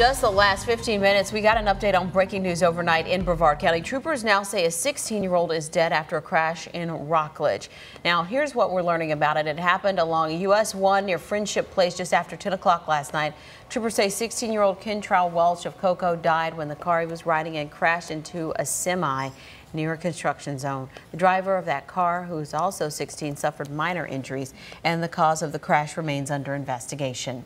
just the last 15 minutes, we got an update on breaking news overnight in Brevard County. Troopers now say a 16-year-old is dead after a crash in Rockledge. Now, here's what we're learning about it. It happened along US 1 near Friendship Place just after 10 o'clock last night. Troopers say 16-year-old Kentrell Welch of Cocoa died when the car he was riding in crashed into a semi near a construction zone. The driver of that car, who is also 16, suffered minor injuries, and the cause of the crash remains under investigation.